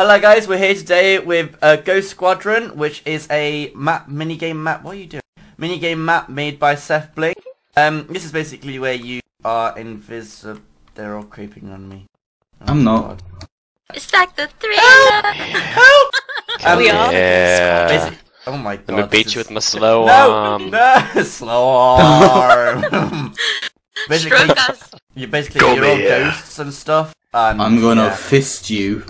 Hello guys, we're here today with uh, Ghost Squadron, which is a map minigame map. What are you doing? Minigame map made by SethBling. Um, this is basically where you are invisible. They're all creeping on me. Oh, I'm not. God. It's like the thriller. Help! Um, We are. Yeah. Oh my god. Let me this beat is- you with my slow no, arm. no, slow arm. basically, Stroke us. you basically Come you're all here. ghosts and stuff. And, I'm gonna yeah. fist you.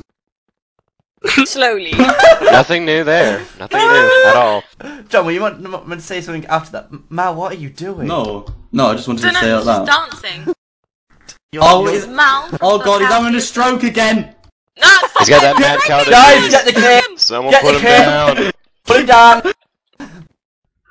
Slowly. Nothing new there. Nothing new at all. John, well, you want, want to say something after that? Mal, what are you doing? No, no, I just wanted Don't to say know, it he's that. dancing. You're, Oh, you're- is- Mouth. Oh god, he's having a stroke again! No, He's got that mad cow Guys, disease. get the kid! Someone Get put the him kid! down. Put him down!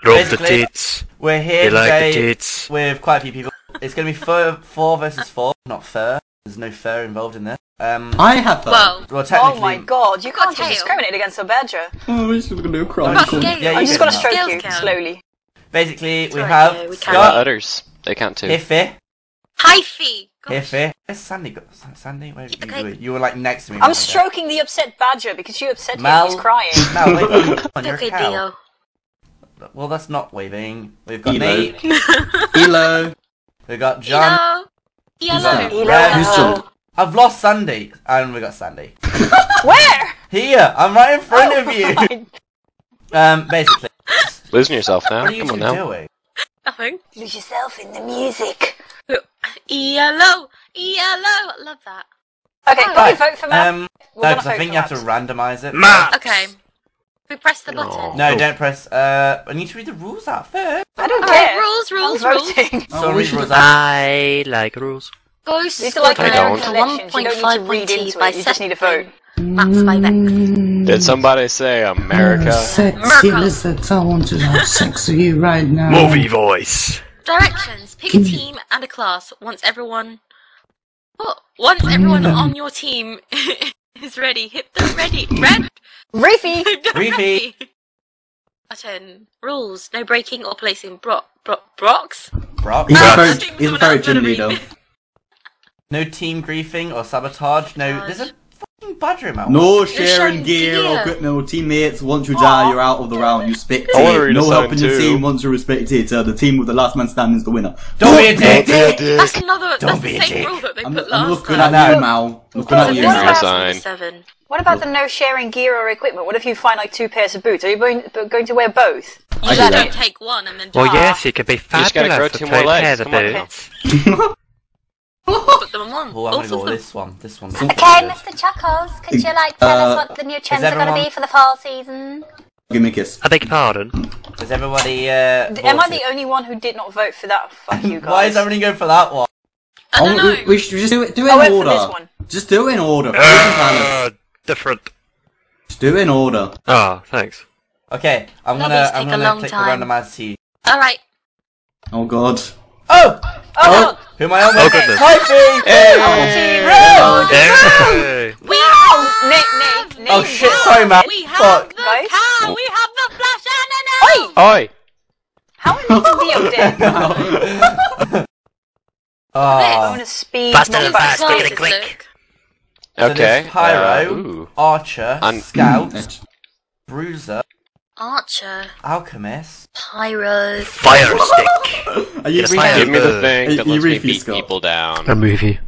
Drop the tits. We're here You like today the tits. with quite a few people. It's going to be four, four versus four, not fair. There's no fair involved in this. Um, I have that. Well, well, technically, Oh my god, you can't just discriminate against a badger. Oh, we're just gonna do a crime. Got Yeah, I'm just gonna stroke Skills you count. slowly. basically, we Sorry, have yeah, we can't. Scott, udders? They count too. Hiffy, Hifey. Gosh. Hiffy. Where's Sandy? Go- Sandy, where are you Okay. You were like next to me. I'm right there. stroking the upset badger because you upset him. Mal. He's crying. Mal, wait, wait, on your Okay, cow. Dio. Well, that's not waving. We've got Elo. Nate. Elo. We've got John. Yellow. that? Yellow. Red. Who's John? I've lost Sandy, and we got Sandy. Where? Here, I'm right in front of you. Um, basically, Losing yourself now. what are you Come two on now. doing? Nothing. Lose yourself in the music. Yellow. Yellow. Love that. Okay, can we Right, vote for Matt? Um, We're no, because I think for you have to randomize it. Matt! Okay. We press the No. button. No, don't press. Uh, I need to read the rules out first. I don't Alright, care. rules, rules, rules. voting. Oh, Sorry, rules. I like rules. Ghost These are like I don't. To elections. You don't need to 1.5 read into by it. You just need to vote. Maps by Vex. Did somebody say America? America. listen, I want to have sex with you right now. Movie voice. Directions. Pick a team and a class once everyone. What? Once everyone mm. on your team is ready, hit the ready. Red. Reefy! Reefy. Button. Rules. No breaking or placing bro- bro- blocks. Brock. He's a very, I think he's a very else gonna gym be- leader. No team griefing or sabotage. No, there's a fucking badger out. No sharing sharing gear or gear. equipment with teammates. Once you oh, die, you're out of the round. You spit I wanna read a No sign helping your too. team once you're a spectator. Uh, the team with the last man standing is the winner. Don't be a Don't dick. be a dick. That's another. Don't that's be the a same dick. rule that they I'm, put I'm last looking time. at you, Mal. Looking at you. What Mal. about- sign. Seven. What about the no sharing gear or equipment? What if you find like two pairs of boots? Are you going, going to wear both? You I just do don't that. take one and then Well, just yes, it could be just gotta grow fabulous two more two legs, pairs of come on. boots. put them on. Oh, I'm gonna go of with them. this one. This one. Okay, Mr. Chuckles, could you like tell Uh, us what the new trends are going to be for the fall season? Give me a kiss. I beg your pardon. Is everybody? Uh, D- Am I voted? the only one who did not vote for that? Fuck you guys. Why is everybody going for that one? I don't Oh, know. we, we should just do it. Do it I in went for order. this one. Just do it in order. Uh, different. Just do it in order. Oh, thanks. Okay, I'm Love gonna I'm gonna long click time. the randomize to. All right. Oh god. Oh, Oh, who am I on Oh, with? goodness. Hi, Fee. Hey! Hey! We oh, Nate, Nate, Nate. Oh shit! Sorry, Matt. We have Fuck. the Guys? cow. We have the flash and an Oi! Oi! How many is the update? I Oh, want to speed. Faster not than fast. fast. Slices Click, click. look. so Okay. there's Pyro, uh, ooh. Archer, Un- Scout, Bruiser, Archer, Alchemist. Pyro. Fire stick. Are you Yes, reading- Give me the thing that you lets me refuse, beat Scott. people down. A movie.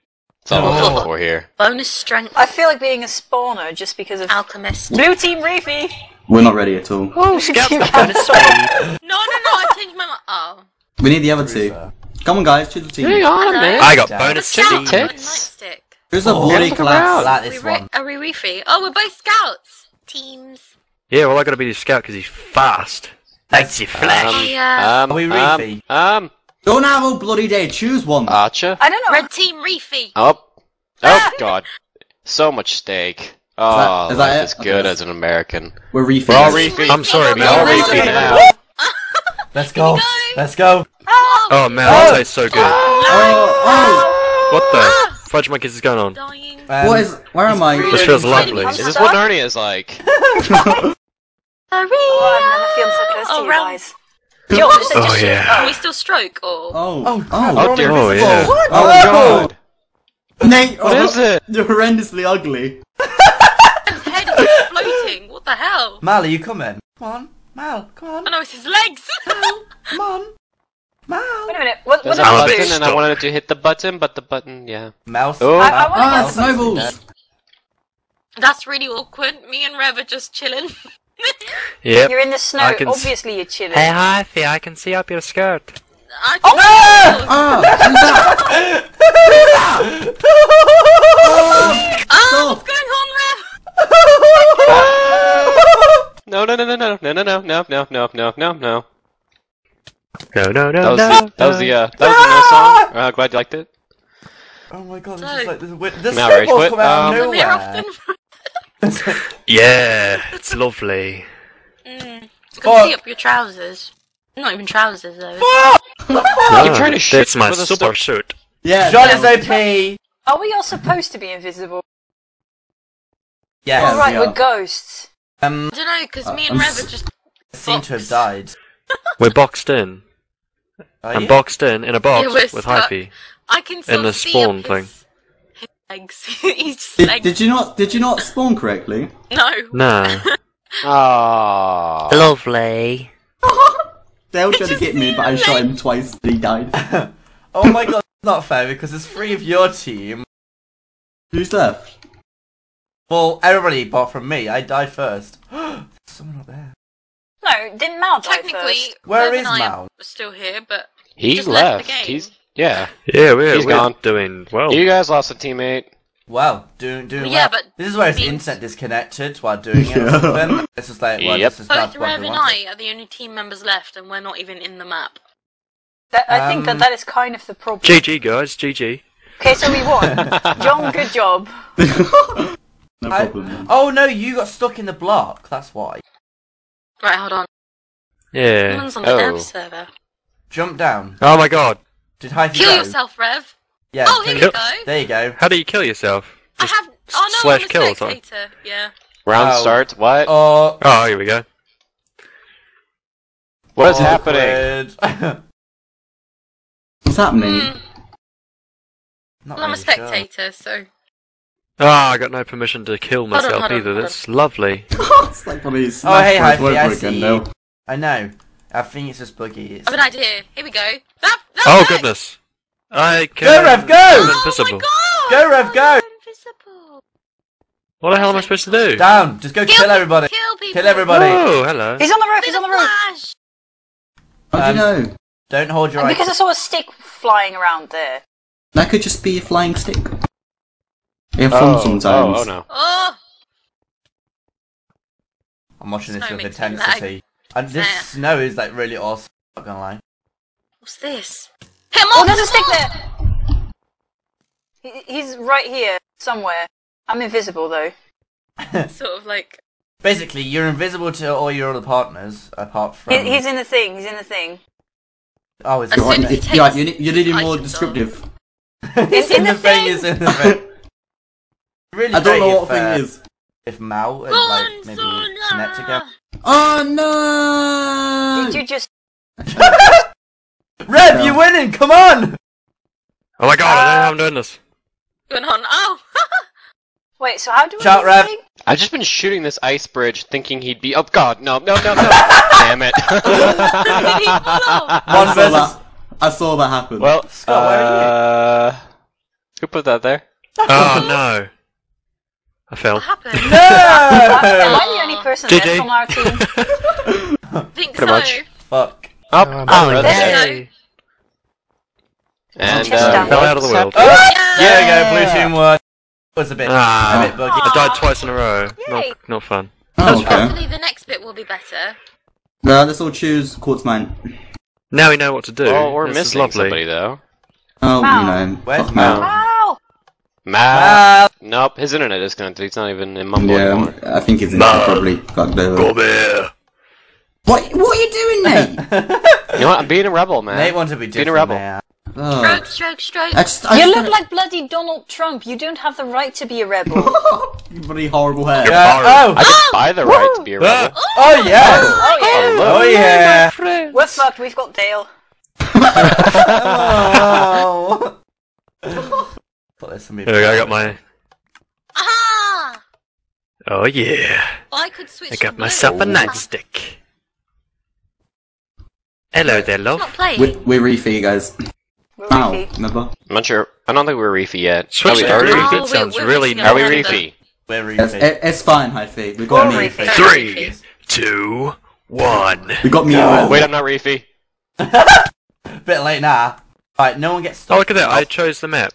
That's all I'm Oh. looking for here. Bonus strength. I feel like being a spawner just because of Alchemist. blue team Reefy. We're not ready at all. Oh, Scout's You got have bonus so- speed. No, no, no. I changed my mind. Oh. We need the other two. Come on, guys, choose the team. Hang on, Hello. man. I got Down. Bonus scout speed. a Tits. Who's a Oh, bloody look class? like We this re- one. are we reefy? Oh, we're both scouts. Teams. Yeah, well, I gotta be the scout because he's fast. Thanks, you flash. Oh, yeah. Um, Are we um, reefy? um, Don't have a bloody day. Choose one. Archer. I don't know. Red team reefy. Oh, oh God, so much steak. Oh, is that life it? is good Okay. as an American. We're refing. We're all reefy. I'm sorry, We're all man. reefy now. Let's go. go. Let's go. Oh man, that tastes so good. Oh, What the fudge monkeys is going on? Dying. Um, oh. What is? Where am I? This feels lovely. Is this what Narnia is like? Maria. Oh, I've never feeling so close to Oh, you round- guys. John, just, Oh, just, yeah. Can we still stroke or? Oh, Oh, oh, oh, dear. Oh, yeah. What? Oh, God. Nate, What oh, is it? You're horrendously ugly. His head just floating. What the hell? Mal, are you coming? Come on, Mal, come on, Oh no, it's his legs. come on, Mal. Wait a minute. What, what There's do a we bit do? button, and I wanted to hit the button, but the button, yeah. Mouse. Oh. I- I wanna Ah, snowballs. That's really awkward. Me and Rev are just chilling. Yep. You're in the snow. I s- Obviously, you're chilling. Hey, Hifey, I can see up your skirt. I Oh, just- Ah, who's that? Oh, what's going on, Rev? No, no, no, no, no, no, no, no, no, no, no, no, no, no. No, no, no, That was no. the, that was the, uh, that was the no song. Uh, glad you liked it. Oh my god, this No. is like this. Wait, the Now, Rage, snowballs what, come out um, of Come here nowhere. Often. Yeah, it's lovely. Mm. Fuck. Can see up your trousers. Not even trousers though. You're trying to shoot That's my with super sto- suit. Yeah. John is was- OP. Are we all supposed to be invisible? Yes. All right, we we're ghosts. Um, I don't know, because me Uh, and I'm Rev are s- just. seem to have died. We're boxed in. Are I'm you? boxed in in a box Yeah, with stuck. Hifey. I can still the see spawn up thing. His, his legs. He's just Did, legs. did you not? Did you not spawn correctly? No. No. Aww. Ah. lovely. Dale tried to just get me, but I shot him twice and he died. Oh my god, it's not fair because there's three of your team. Who's left? Well, everybody apart from me. I died first. Someone up there. No, didn't Mal die Technically, first? Where Rev is I Mal? are still here, but he's left left. the game. He's yeah. Yeah, we're, He's we're gone. doing well. You guys lost a teammate. Well, doing doing Yeah, well. but this is where his means- internet disconnected while doing it. Or Yeah. something. It's just like, well, Yep. this is both not what Rev we and wanted. I are the only team members left, and we're not even in the map. That, I think that Um, that is kind of the problem. GG, guys, GG. Okay, so we won. John, good job. no I- problem. oh no, you got stuck in the block. That's why. Right, hold on. Yeah. Someone's on the Oh. dev server. Jump down. Oh my god. Did Hifey Kill go? yourself, Rev. Yeah. Oh, here we you- go. There you go. How do you kill yourself? I Just have. Oh no, slash I'm a kill or something. spectator. Yeah. Round Oh. start. What? Oh, Oh, here we go. what is happening? happening? What's happening? Mm, Not well, I'm a really sure. spectator, so. Oh, I got no permission to kill Hold on, myself hold on, either. hold That's lovely. it's like probably his Oh, hey, Smash Hifey, I see again you. I know. I think it's just buggy. It's... I have an idea. Here we go. That, that Oh worked. goodness. I can. Go, Rev, go! I'm Oh invisible. my god! Go, Rev, go! I'm invisible. What the hell am I supposed to do? Down. Just go kill, everybody. Kill people. Kill everybody. Oh, hello. He's on the roof, he's on the roof. Flash. How do Um, you know? Don't hold your And eyes. because I saw a stick flying around there. That could just be a flying stick. They have fun Oh, sometimes. oh, oh no. Oh, I'm watching this Snow with makes me intensity. And this There. snow is like really awesome. I'm Not gonna lie. what's this? Hit him Oh, there's a the stick there! He, he's right here, somewhere. I'm invisible though. Sort of like. Basically, you're invisible to all your other partners apart from. He, he's in the thing, he's in the thing. Oh, it's As You're, soon right, as he you- takes you're you need, you need it more descriptive. it's in in the the thing. thing. It's in the thing. Really I don't great know if, what uh, thing is. If Mal and like maybe Sona. connect again. Oh no! Did you just. Rev, No. you're winning. Come on. Oh my god, I don't know how I'm doing this. Going on. Oh! Wait, so how do I? Shout, Rev! I've just been shooting this ice bridge, thinking he'd be. Oh God, no, no, no, no! Damn it! Did he fall off? I One saw versus. that. I saw that happen. well, Scott, where are uh, who put that there? Oh no. I fell. What happened? No. I person GG. left from our team? Think Pretty so. much. Fuck. Oh, Oh, oh, there there. you And uh. Fell out of the world. happening? Oh, yeah, there you go. Blue team won. Was a bit, Ah. a bit buggy. I died twice in a row. Not, not fun. oh, okay. Hopefully the next bit will be better. No, let's all choose quartz mine. Now we know what to do. Oh, we're this is missing lovely. somebody though. Oh, Wow. you know. Where's fuck Mal? Mal. Wow! Matt. Mal. Nope, his internet is disconnected. He's not even in Mumble Yeah, anymore. I think he's in Mal. probably. Got the... Come here. What, what are you doing, Nate? You know what? I'm being a rebel, man. Nate wants to be Being a rebel. man. oh. Stroke, stroke, stroke. I just, I You just look like bloody Donald Trump. You don't have the right to be a rebel. Bloody horrible hair. Yeah. Barred. Oh. I Oh. could buy the right to be a rebel. Ah. Oh yes. oh yeah! Oh, oh, oh yeah. We're fucked, we've got Dale. Oh. Thought there's somebody. Here I got my. Ah! Oh yeah. I could switch I got myself a nightstick. Hello there, love. not playing. We're, we're reefy, you guys. We're Ow, remember? I'm not sure. I don't think we're reefy yet. Switch are we, to are we. Oh, reefy? It we're- sounds we're really reaching Are we out. reefy? We're It's, reefy. it, it's fine, Hifey. We got me. Three, two, one. We got me. No. Wait, I'm not reefy. Bit late now. Alright, no one gets Oh, look at that. I chose the map.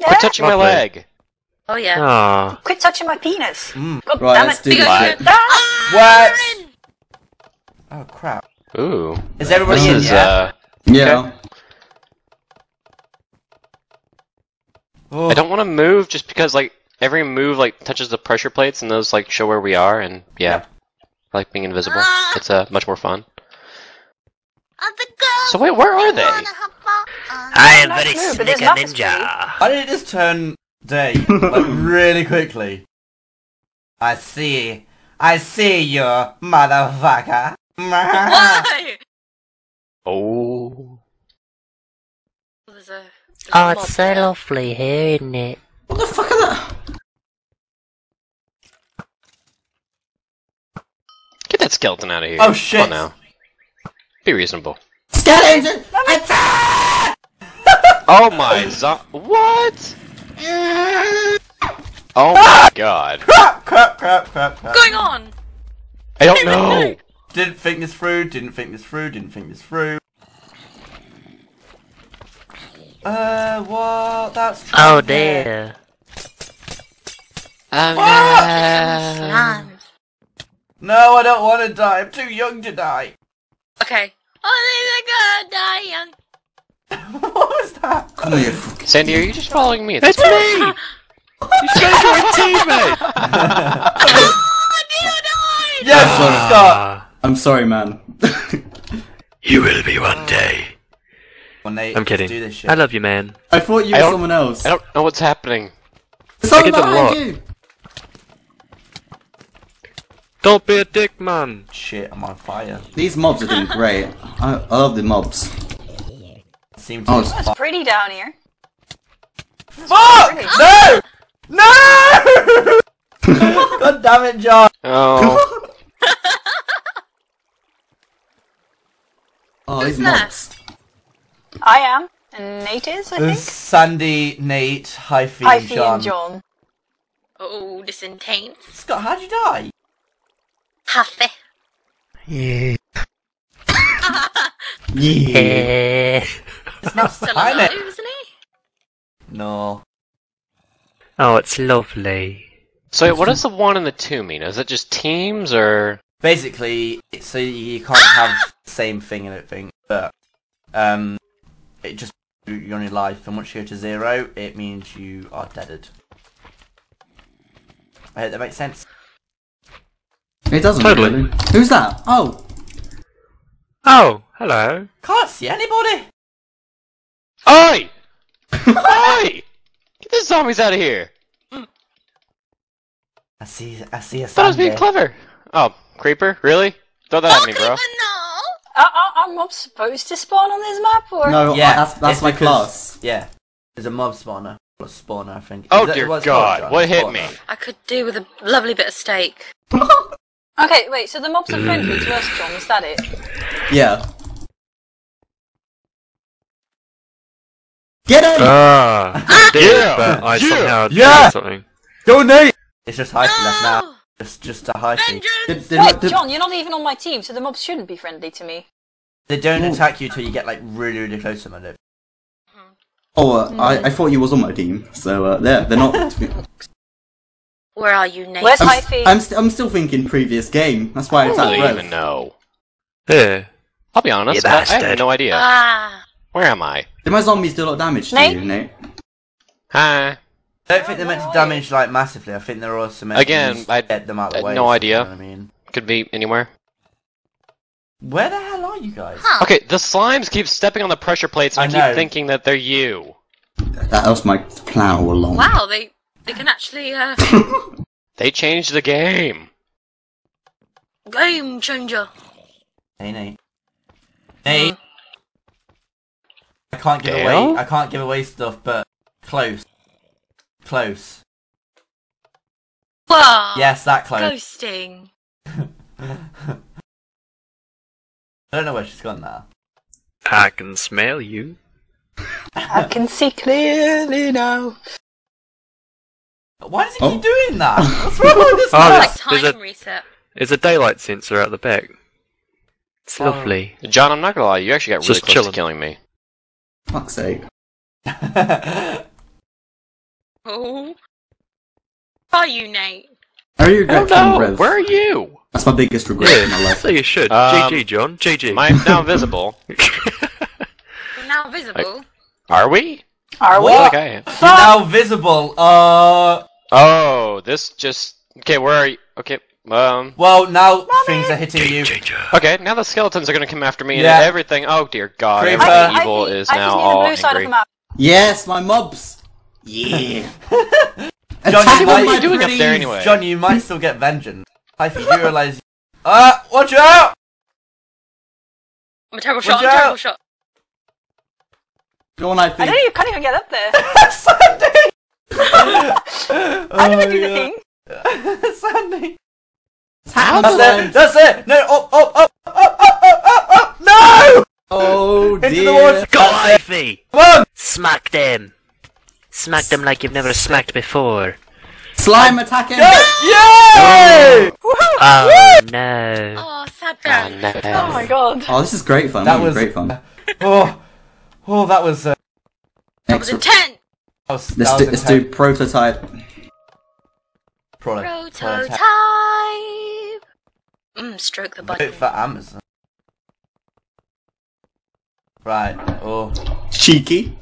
Quit touching my Lovely. leg. Oh yeah. Ah. Quit touching my penis. Mm. God Right, damn let's it. do Big this old shit. shit. Ah! What? Oh crap. Ooh. Is everybody This in is, yeah? uh... Yeah. Oh. I don't want to move just because, like, every move, like, touches the pressure plates and those, like, show where we are, and, yeah. I like being invisible. Ah. It's, uh, much more fun. Other girls So wait, where are they? wanna have fun. I uh, am Nice very move, but slick a ninja. Why did it just turn day like really quickly? I see. I see you, motherfucker. Why? Oh. There's a. there's Oh, it's so there. lovely here, isn't it? What the fuck is that? Get that skeleton out of here. Oh, shit. Come on now. Be reasonable. Skeleton! Oh my zo- What? Oh my god. crap, crap, crap, crap, crap. What's going on? I don't know. Didn't think this through. Didn't think this through. Didn't think this through. Uh, what? That's. Oh trying there. dear. Um, Slime. No, I don't want to die. I'm too young to die. Okay. Oh, they're gonna die young. what was that? Come here, fucking. Sandy, are you just following me? It's me! You saved my teammate! Oh, Neo died! Yes, sorry. Scott. Ah, I'm sorry, man. you will be one day. Well, Nate, I'm kidding. Do this shit. I love you, man. I thought you I were someone else. I don't know what's happening. Someone get the behind you! Don't be a dick, man. Shit, I'm on fire. These mobs are doing great. I, I love the mobs. Seem to. Oh, be It's pretty down here. Fuck! No! No! God damn it, John. Oh. Oh, Who's these that? mobs. I am. And Nate is, I think. Sandy, Nate, Hifey, and Hifey John. and John. Oh, this intense. Scott, how'd you die? Huffy. Yeah. Yeah. It's not Still behind alive, it. isn't he? No. Oh, it's lovely. So what does the one and the two mean? Is it just teams or? Basically, so you can't have the same thing, I don't think, but um, it just you're on your life, and once you go to zero, it means you are deaded. I hope that makes sense. It doesn't Totally. really. Who's that? Oh, Oh, hello. Can't see anybody. Oi! Oi! Get the zombies out of here! I see. I see a thought I was being clever. Oh, creeper? Really? Throw that at me, bro. no! Are, are, are mobs supposed to spawn on this map, or? no, Yeah, that's, that's my because- class. Yeah, there's a mob spawner. Or spawner, I think. Oh that dear what it's called, God! What hit me? I could do with a lovely bit of steak. Okay, wait, so the mobs are friendly to us, John, is that it? Yeah. Get him! Ah, did, Yeah, but I yeah, somehow yeah. did something. Go Nate. It's just Hifey left now. No! Just, just a Hifey. Uh, Vengeance! Did, did, Wait, did- John, you're not even on my team, so the mobs shouldn't be friendly to me. They don't Ooh. attack you till you get like really, really close to them. I don't- oh, uh, I, I thought you was on my team, so uh, they're, they're not. Where are you, Nate? Where's I'm, Hifey? I'm, st- I'm still thinking previous game. That's why I it's don't really even know. Yeah. I'll be honest. You I, I have no idea. Ah! Where am I? Did my zombies do a lot of damage to Nate? you, Nate? Hi. I don't think they're meant to damage like massively. I think they're also meant Again, to just I- get them out of the had way. no idea. You know what I mean, Could be anywhere. where the hell are you guys? Huh. Okay, the slimes keep stepping on the pressure plates, and I I, know. keep thinking that they're you. That was my plow along. Wow, they they can actually uh They changed the game. game changer. Hey Nate. Nate. I can't give Dale? away. I can't give away stuff, but close. Close. Wow. Yes, that close. Ghosting. I don't know where she's gone now. I can smell you. I can see clearly now. Why does he Oh. keep doing that? What's wrong with this Oh, man? Like There's time a- reset. There's a daylight sensor at the back. It's Oh. lovely. John, I'm not gonna lie, you actually got really Just close chilling. to killing me. Fuck's sake. Oh. Are you, Nate? I really I regret don't. Rev. Where are you? That's my biggest regret in my Yeah, life. so you should. Um, GG, John. GG. Am now visible? You're now visible. Are we? Are we? What? Okay. You're now visible. Uh, Oh, this just okay. Where are you? Okay. Um. well, now things are hitting you. Okay. Now the skeletons are gonna come after me, Yeah. and everything. Oh dear God! Creeper. Everything I- evil I, is I now just all the blue side of angry. the map. Yes, my mobs! Yeah! John, Attack you might- what are you doing up there anyway? John, you might still get vengeance. If you do realise. Ah, watch out! I'm a terrible Watch shot. I'm a terrible out. shot. Go on, I I think. don't know, you can't even get up there. Sandy! I never do the thing. thing. Sandy. That's it. That's it. No. Up. Up. Up. Up. Up. Up. Up. up. No. Oh Into dear. The. Go, Ify. Come on. Smack them. Smack them like you've never smacked before. Slime attacking. Yes. Yay! Oh. oh no. Oh, sad oh, no. oh my god. Oh, this is great fun. That, that was great fun. Uh, oh. Oh, that was. Uh... That was intense. Oh, let's, do, let's do prototype prototype. Prototype. Mm, stroke the Vote button. for Amazon. Right. Oh. Cheeky.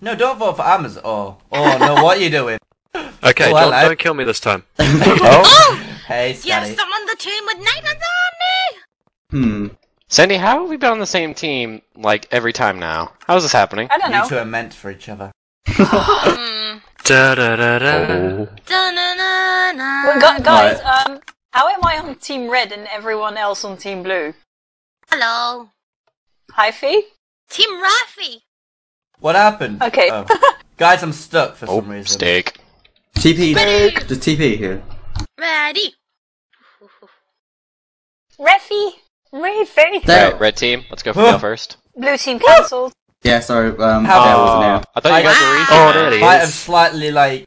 No, don't vote for Amazon. Oh. Oh no, what are you doing? Okay, Oh, John, hello. don't kill me this time. Oh! Hey, Yes, Skelly. I'm on the team with Nathan Hmm. Sandy, how have we been on the same team like every time now? How is this happening? I don't You know. two are meant for each other. Hmm. Da da da da. Oh. Da-na-na-na. Well, gu- guys, um, how am I on Team Red and everyone else on Team Blue? Hello. Hi, Fee? Team Rafi. What happened? Okay. Oh. Guys, I'm stuck for Oh, some reason. steak. TP. Ready. Just TP here. Ready. Refi? Refi? There. Right, red team. Let's go for Huh. Bill first. Blue team cancelled. Yeah, sorry. Um, How- there wasn't here. I thought you guys were I- Reefy. Oh, man. there he Might have slightly like.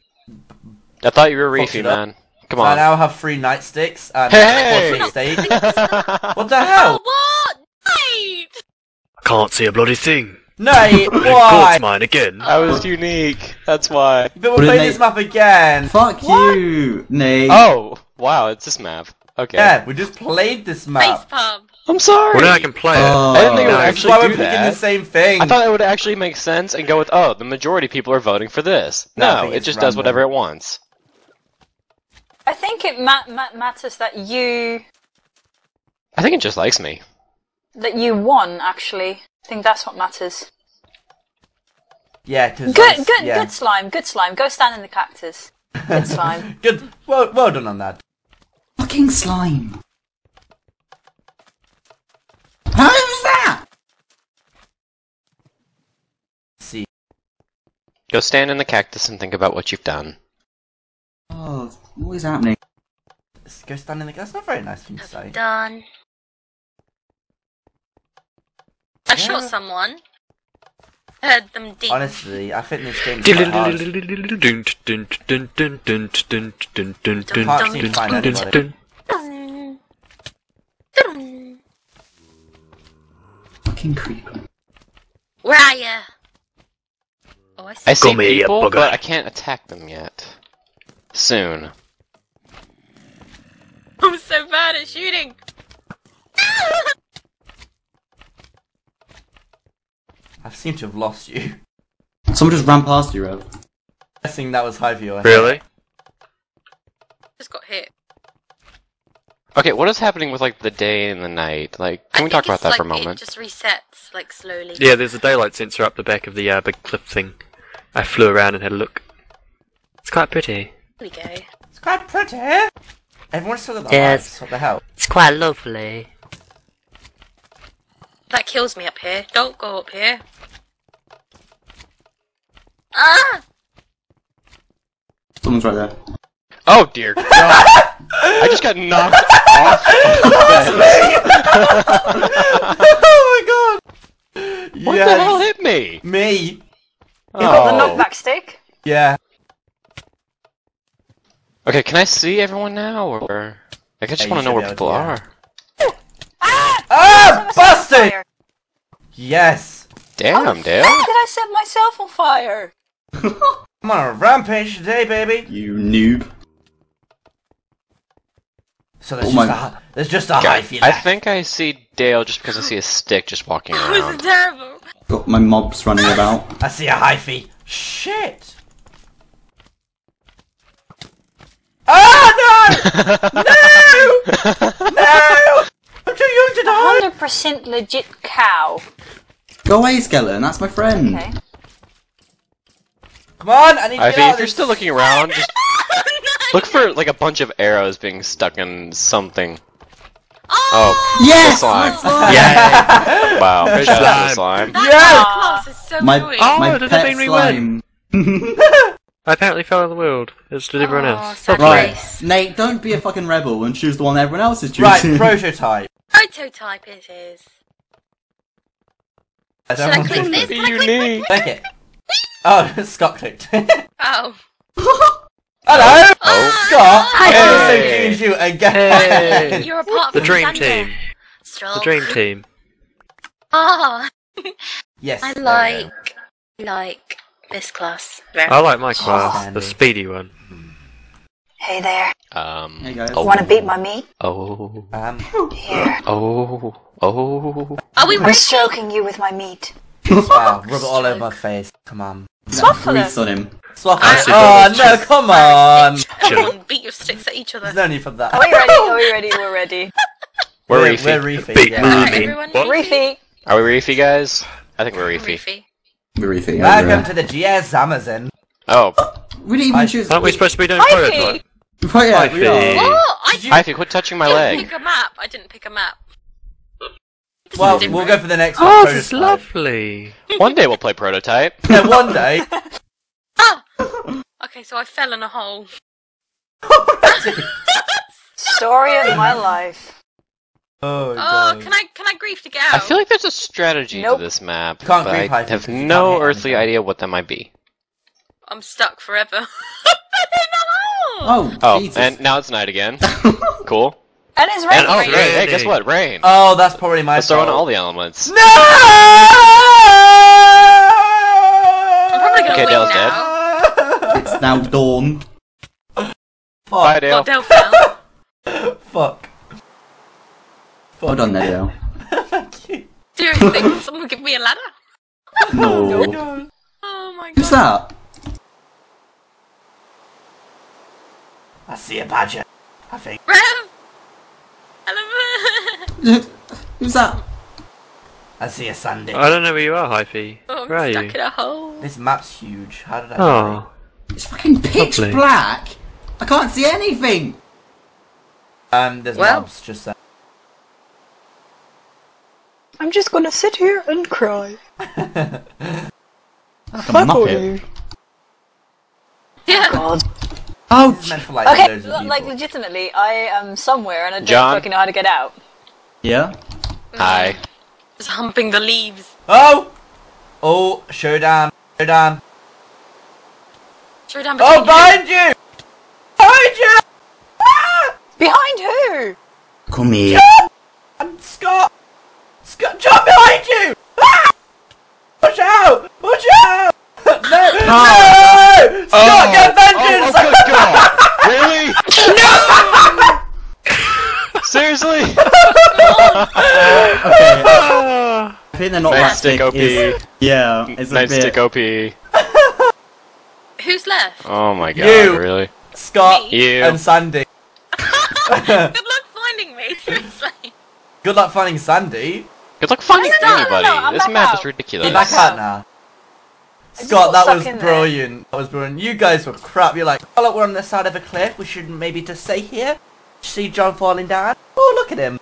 I thought you were Fucked Reefy, it up. man. Come I now have three nightsticks and Hey! a steak. What the hell? Oh, what? Nate! I can't see a bloody thing. Nate, why? course, mine again. That was unique. That's why. But we're But playing this map again. Fuck you, Nate. Oh, wow, it's this map. Okay. Yeah, we just played this Face map. palm. I'm sorry. Well, now I can play it. Oh. I didn't think it would No. That's actually why we're do picking that. the same thing. I thought it would actually make sense and go with, oh, the majority of people are voting for this. No, No, it it's just does whatever it wants. I think it ma- ma- matters that you I think it just likes me. that you won. Actually, I think that's what matters. yeah, because Good, good, yeah. good slime. Good slime. Go stand in the cactus. Good slime. Good. Well, well done on that. Fucking slime. How was that? See, Go stand in the cactus and think about what you've done. Oh, what is happening? let's go stand in the. That's not a very nice thing to say. Done. I Yeah. shot someone. Heard them deep. Honestly, I think this game is quite hard. Can't seem to find anybody. Dun. Dun. Fucking creeper. Where are ya? Oh, I see. I see Come people, but I can't attack them yet. Soon. I'm so bad at shooting. I seem to have lost you. Someone just ran past you, Rev. Guessing that was high viewer. Really? Just got hit. Okay, what is happening with like the day and the night? Like, can I we talk about that like for a moment? It just resets like slowly. Yeah, there's a daylight sensor up the back of the uh, big cliff thing. I flew around and had a look. It's quite pretty. Here we go. It's quite pretty. Everyone's still at the Yes. hives. What the hell? It's quite lovely. That kills me up here. Don't go up here. Ah! Someone's right there. Oh dear God! I just got knocked off. oh my god! What yes. the hell hit me? Me. You got the Oh. knockback stick? Yeah. Okay, can I see everyone now, or like I just Yeah, want to know where be able people are? Ah! Set myself on Busted! Yes. Damn, Dale. How did I set myself on fire? I'm on a rampage today, baby. You noob. So there's Oh just my- a hi- there's just a Okay, Hifey I left. think I see Dale just because I see a stick just walking That was around. terrible. Got my mobs running about. I see a Hifey. Shit. Ah no! no! No! I'm too young to die. 100% legit cow. Go away, skeleton. That's my friend. Okay. Come on, I need to get Ivy, out if of you're still looking around, just look for like a bunch of arrows being stuck in something. Oh, Yes! the slime. slime! Yeah. Wow. Good Shout out to the slime. slime. Yes! Class is so My. Oh, my pet mean we win? slime. I apparently fell out of the world. It's did everyone Oh, else. sad right, face. Nate, don't be a fucking rebel and choose the one everyone else is choosing. Right, prototype. Prototype it is. I Should don't I want click to this? Be Can I click, click, click? Click it. Oh, Scott clicked. Oh. Hello! Oh. Scott! Hi. I feel so Hey. keen you again. Hey. You're a part of The from dream Thunder. team. Stroll. The dream team. Ah, Yes. I there we like like this class very I like my class, Sandy. the speedy one. Hey there. Um. Hey, guys. Oh. Want to beat my meat? Oh. Um, Here. Oh. Oh. Are we I'm ready? stroking you with my meat. wow, rub it all over my face. Come on. Swap for Grease them. on him. Swap I- it. I Oh, see no, come on! Everyone beat your sticks at each other. There's no need for that. Are we ready? Are we ready? We're ready. We're We're, Reefy. we're Reefy, Beat yeah. me. Alright, mean, everyone. what? Reefy. Are we Reefy, guys? I think we're Reefy. Reefy. We're Reefy. Welcome to the GS Amazon. Oh. We didn't even I- choose. Aren't we supposed to be doing Hi, prototype? Oh, yeah, Hi, we are. Fee. Oh, I Did you- Ivy, quit touching my leg. I didn't leg. pick a map. I didn't pick a map. Well, we'll go for the next one. Oh, this is lovely. One day we'll play prototype. Yeah, one day. Ah! Okay, so I fell in a hole. Story of my life. Oh, Oh, can I can I grief to get out? I feel like there's a strategy Nope. to this map, Can't but grief I hyphen have no earthly anything. idea what that might be. I'm stuck forever. in a hole. Oh, Oh, Jesus. and now it's night again. cool. And it's And oh, raining. oh, Rain. great! Hey, guess what? Rain. Oh, that's probably my Let's throw in all the elements. No! I'm probably gonna Okay, win Dale's now. it's now dawn. Bye, Fuck. Dale. Oh, Dale fell. Fuck. Well done, Nedale. Thank you. Seriously, can someone give me a ladder? No. No. Oh my god. Who's that? I see a badger. I think. Rev! Hello. Who's that? I see a sandy. I don't know where you are, Hifey. Oh, Where are I'm you? stuck in a hole. This map's huge. How did I? Oh. It's fucking pitch Lovely. black. I can't see anything. Um, there's Well. mobs just there. I'm just gonna sit here and cry. Like a muppet. Yeah. God. Oh, This is meant for like Okay, loads of people. like legitimately, I am somewhere and I don't John? fucking know how to get out. yeah. Hi. Just humping the leaves. Oh! Oh, showdown. Showdown. Throw down Oh, between behind you! Behind you! Ah! Behind who? Come here. And Scott! Scott, jump behind you! Ah! Watch out! Watch out! no! No! Scott, get vengeance! Oh, good god! really? No! Seriously? Okay. Ah. I think they're not Nice that stick, OP. is- Yeah, it's a Nice bit. stick OP. Who's left? Oh my god, You. really? Scott You. and Sandy. Good luck finding me, seriously. Good luck finding Sandy. Good like finding No, no, no, anybody. no, I'm this map out. is ridiculous. You're back out now. Scott, that was stuck in there. brilliant. That was brilliant. You guys were crap. You're like, oh look, we're on the side of a cliff. We should maybe just stay here. See John falling down. Oh, look at him.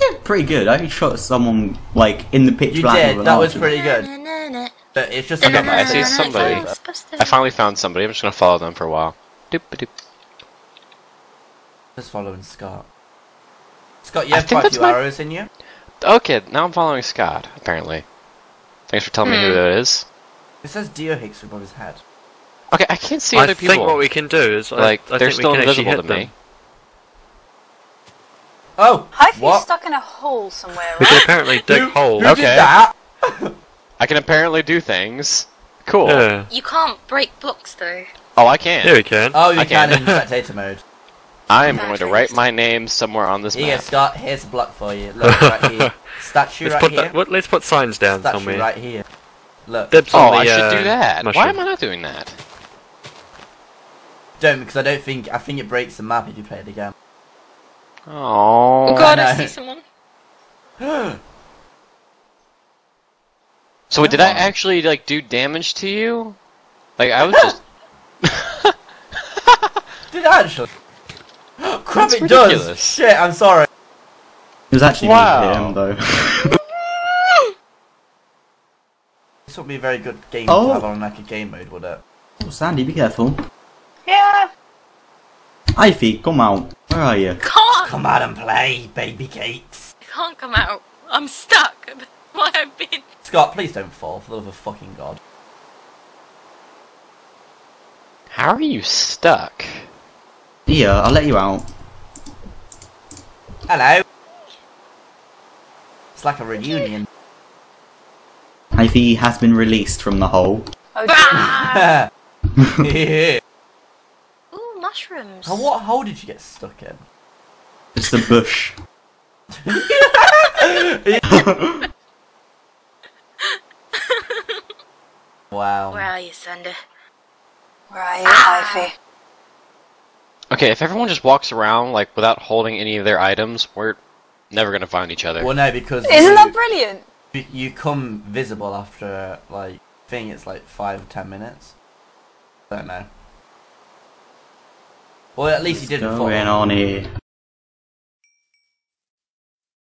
Yeah, pretty good. I shot someone like in the pitch You black. did. That was pretty good. But it's just Na, like na, a I see na, na, somebody. na, na, I finally found somebody. I'm just gonna follow them for a while. Doop doop. Just following Scott. Scott, you have quite a few my- arrows in you. Okay, now I'm following Scott, apparently. Thanks for telling me who Hmm. that is. It says Dio Hicks above his head. Okay, I can't see I other people. I think what we can do is like, I, they're think still we can actually invisible hit to them. me. Oh! Hifey's what? stuck in a hole somewhere, We can apparently dig Who- holes. Who Okay. that? I can apparently do things. Cool. Yeah. You can't break blocks though. Oh, I can. Yeah, we can. Oh, you I can can. in spectator mode. I am going to write my name somewhere on this Here you go, map. Scott. Here's a block for you. Look, right here. Statue let's right put here. that, what, let's put signs down Statue somewhere. right here. Look. Dibs Oh, on the, I should uh, do that. Why am I not doing that? Don't, because I don't think... I think it breaks the map if you play it again. Oh. Oh god, I I see someone. So wait, did I actually like do damage to you? Like I was just. Did I actually? Crap, That's it does! Shit, I'm sorry. It was actually Wow. me him though. This would be a very good game Oh. to have on like a game mode, would it? oh, Sandy, be careful. Yeah. Ivy, come out. Where are you? Can't! Come out and play, baby cakes. I can't come out. I'm stuck. Why I've been. Scott, please don't fall, for the love of fucking god. How are you stuck? Here, I'll let you out. Hello. It's like a reunion. Ivy has been released from the hole. Oh, Ah! Yeah. Ooh, mushrooms. How- what hole did you get stuck in? It's the bush. Wow. Where are you, Sander? Where are you, Ivy? Okay, if everyone just walks around like without holding any of their items, we're never gonna find each other. Well, no, because Isn't you, that brilliant? you- you come visible after like I think it's like five or ten minutes. I don't know. Well, at least he didn't fall. Going on here.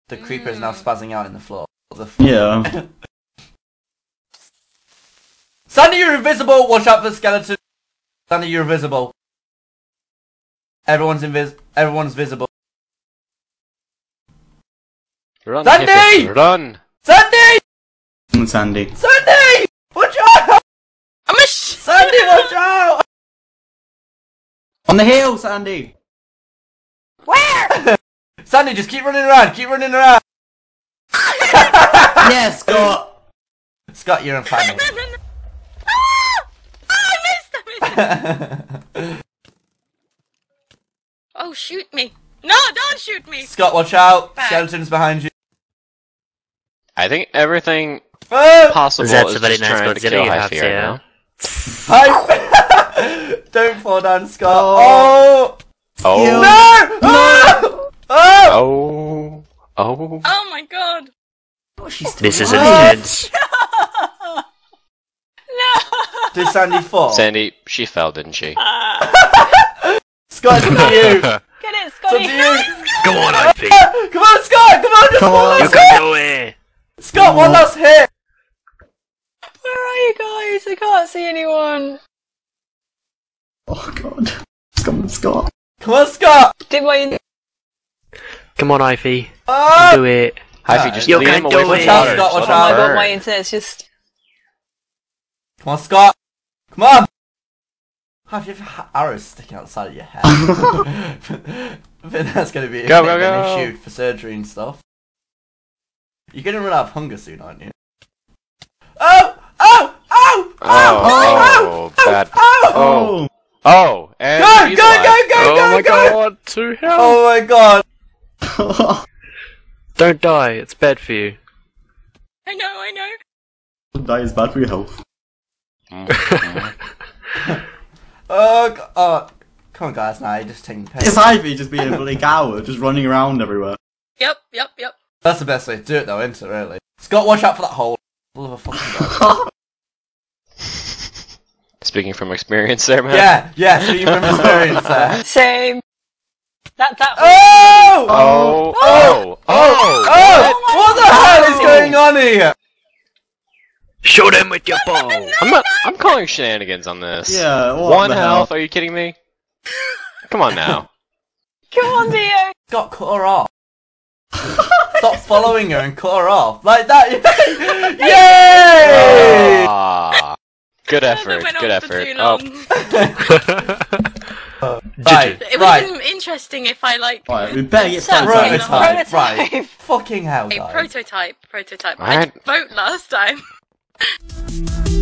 The creeper is now Mm. spazzing out in the floor. The f- Yeah. Sandy, you're invisible. Watch out for the skeleton. Sandy, you're invisible. Everyone's invis. Everyone's visible. Run, Sandy! Run! Sandy, And Sandy. Sandy, watch out! I'm a sh- Sandy, watch out! On the hill, Sandy! Where? Sandy, just keep running around. Keep running around. yes, Scott! Scott, you're in final. Ah! I missed! I missed! Oh, shoot me! No, don't shoot me! Scott, watch out. Back. Skeletons behind you. I think everything Oh! possible That's is a very just nice trying to kill you have Hifey right there. now. Hi. Don't fall down, Scott. Oh! Oh, oh. No! Oh! Oh! oh, oh! Oh my god! Oh, this is What? intense. Oh. No! Did Sandy fall? Sandy, she fell, didn't she? Ah. Scott, it's up to you. Get it, It's up Scotty. to you. Come on, Ivy. Come on, Scott! Come on, just Come one on. You last can hit! do it. Scott, one last hit! Where are you guys? I can't see anyone. Oh god. Come on, Scott. Come on, Scott! Did my Come on, Ivy. Oh! Do it. Hifey, just You lead him can away do from it. the water. Watch out, Scott, watch Let him my out. my internet's just. Come on, Scott! Come on! Have you ever arrows sticking outside of your head? I that's gonna be a Go, go, an issue for surgery and stuff. You're gonna run out of hunger soon, aren't you? Oh! Oh! Oh! Oh, oh, oh! oh! bad. Oh! oh! Oh, oh, and Go! he's Go! alive. Go! Go! Oh Go! my go! god, to hell! Oh my god! Don't die, it's bad for you. I know, I know. that is bad for your health. Oh, oh, come on, guys! Now you're just taking the piss. It's Ivy just being a bloody coward, just running around everywhere. Yep, yep, yep. That's the best way to do it, though, isn't it? Really. Scott, watch out for that hole. Full of a fucking. Speaking from experience there, man. yeah, yeah. So you remember experience there. Same. That, that. Oh! oh! Oh, Oh! oh, oh, Oh! What the hell is going on here? Shoot them with your bow. I'm not. I'm calling shenanigans on this. Yeah, what One health? hell? Are you kidding me? Come on now. Come on, Dio. Got cut her off. Stop following her and cut her off like that. Yay! Ah, good effort. Good effort. Oh, right, It would right. have been interesting if I like Right, we better get Sounds plans like out. Prototype, Prototype. right? Fucking hell, a guys. prototype. Prototype. I Alright. vote last time. Thank you.